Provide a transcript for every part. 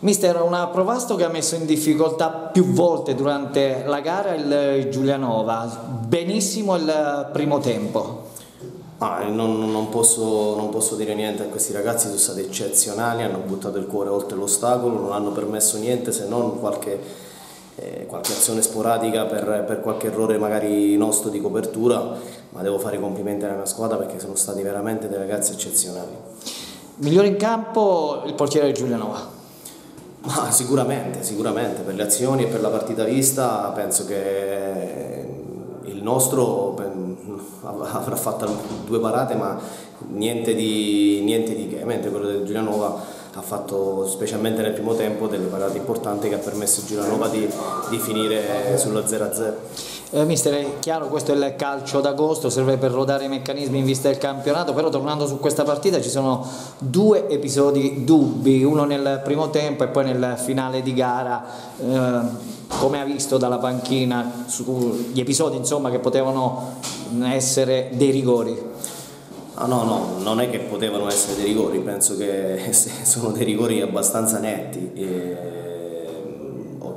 Mister, una Provasto che ha messo in difficoltà più volte durante la gara il Giulianova, benissimo il primo tempo. Ah, non, non, posso, non, posso, dire niente a questi ragazzi, sono stati eccezionali, hanno buttato il cuore oltre l'ostacolo, non hanno permesso niente se non qualche, eh, qualche azione sporadica per, per, qualche errore magari nostro di copertura, ma devo fare i complimenti alla mia squadra perché sono stati veramente dei ragazzi eccezionali. Migliore in campo il portiere Giulianova. Ma sicuramente, sicuramente, per le azioni e per la partita vista penso che il nostro avrà fatto due parate ma niente di, niente di che, mentre quello del Giulianova ha fatto specialmente nel primo tempo delle parate importanti che ha permesso a Giulianova di, di finire sullo 0-0. Eh, mister, è chiaro questo è il calcio d'agosto, serve per rodare i meccanismi in vista del campionato, però tornando su questa partita ci sono due episodi dubbi, uno nel primo tempo e poi nel finale di gara. Eh, come ha visto dalla panchina sugli episodi insomma, che potevano essere dei rigori? Ah, no, no, non è che potevano essere dei rigori, penso che sono dei rigori abbastanza netti. E ho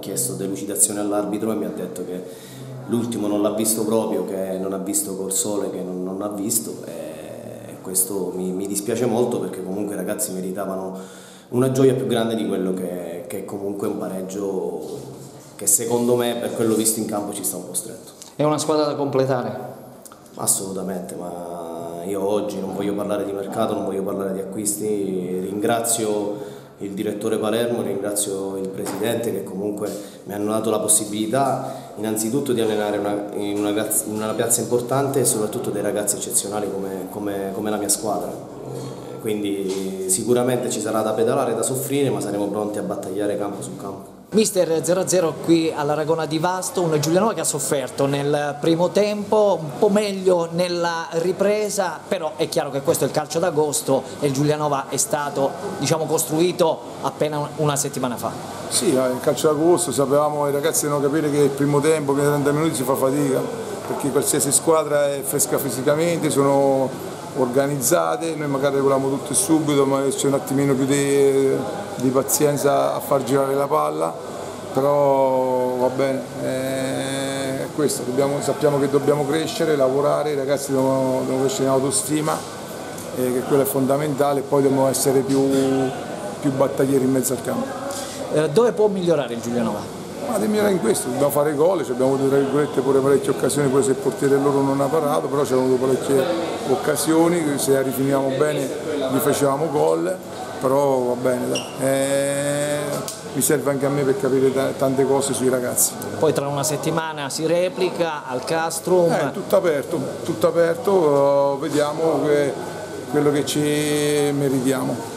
chiesto delucidazione all'arbitro e mi ha detto che l'ultimo non l'ha visto proprio, che non ha visto col sole, che non, non ha visto e questo mi, mi, dispiace molto perché comunque i ragazzi meritavano una gioia più grande di quello che, che comunque un pareggio che secondo me per quello visto in campo ci sta un po' stretto. È una squadra da completare? Assolutamente, ma io oggi non voglio parlare di mercato, non voglio parlare di acquisti, ringrazio il direttore Palermo, ringrazio il presidente che comunque mi hanno dato la possibilità innanzitutto di allenare una, in, una, in, una, piazza importante e soprattutto dei ragazzi eccezionali come, come, come la mia squadra. Quindi sicuramente ci sarà da pedalare, da soffrire, ma saremo pronti a battagliare campo su campo. Mister 0-0 qui all'Aragona di Vasto, un Giulianova che ha sofferto nel primo tempo, un po' meglio nella ripresa, però è chiaro che questo è il calcio d'agosto e il Giulianova è stato diciamo, costruito appena una settimana fa. Sì, il calcio d'agosto sapevamo, i ragazzi devono capire che il primo tempo, che 30 minuti si fa fatica, perché qualsiasi squadra è fresca fisicamente, sono organizzate, noi magari regoliamo tutto subito, ma c'è un attimino più di, di, pazienza a far girare la palla, però va bene, è questo, dobbiamo, sappiamo che dobbiamo crescere, lavorare, i ragazzi devono, devono crescere in autostima, eh, che quello è fondamentale, poi dobbiamo essere più, più battaglieri in mezzo al campo. Eh, dove può migliorare il Giulianova? Ma di in questo, dobbiamo fare gol, abbiamo avuto tra virgolette pure parecchie occasioni, pure se il portiere loro non ha parato, però c'erano avuto parecchie occasioni, se la rifiniamo bene gli facevamo gol, però va bene, eh, mi serve anche a me per capire tante cose sui ragazzi. Poi tra una settimana si replica al Castrum. Eh, tutto aperto, tutto aperto, vediamo che, quello che ci meritiamo.